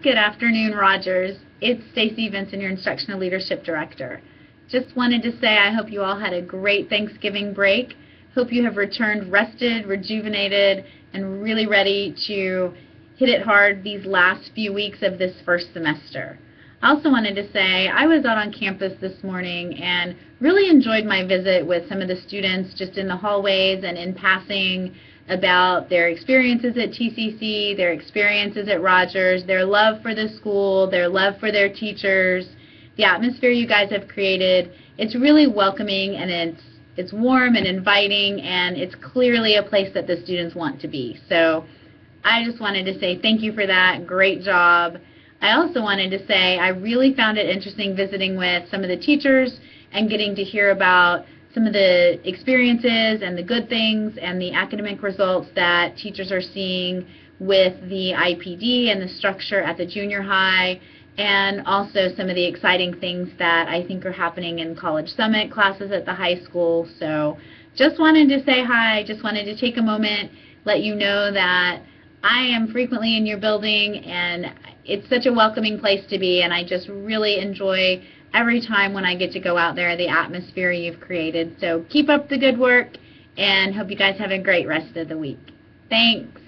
Good afternoon, Rogers. It's Stacey Vinson, your Instructional Leadership Director. Just wanted to say I hope you all had a great Thanksgiving break. Hope you have returned rested, rejuvenated, and really ready to hit it hard these last few weeks of this first semester. I also wanted to say I was out on campus this morning and really enjoyed my visit with some of the students just in the hallways and in passing about their experiences at TCC, their experiences at Rogers, their love for the school, their love for their teachers, the atmosphere you guys have created. It's really welcoming and it's it's warm and inviting and it's clearly a place that the students want to be. So I just wanted to say thank you for that. Great job. I also wanted to say I really found it interesting visiting with some of the teachers and getting to hear about some of the experiences and the good things and the academic results that teachers are seeing with the IPD and the structure at the junior high and also some of the exciting things that I think are happening in College Summit classes at the high school. So just wanted to say hi, just wanted to take a moment, let you know that I am frequently in your building and it's such a welcoming place to be and I just really enjoy every time when I get to go out there, the atmosphere you've created. So keep up the good work and hope you guys have a great rest of the week. Thanks.